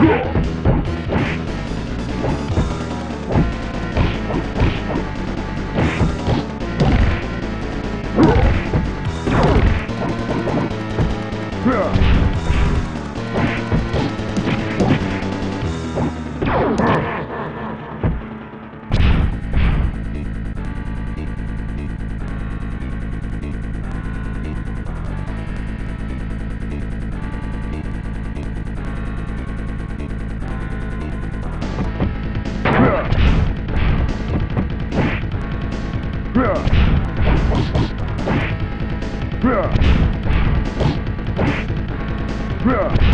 Yeah! Yeah.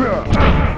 Yeah.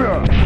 Grr!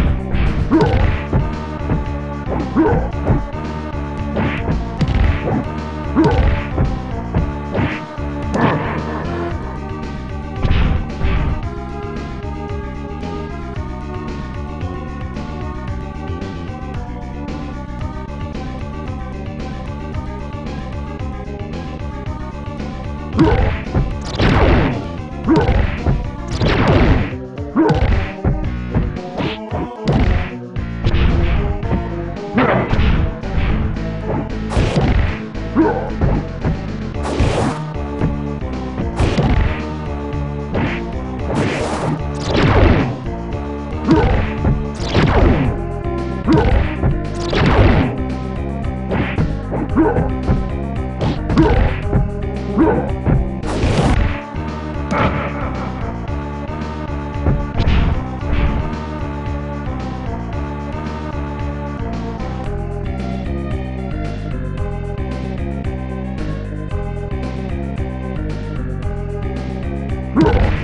Grr!